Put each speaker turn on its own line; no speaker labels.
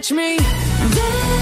watch me. dance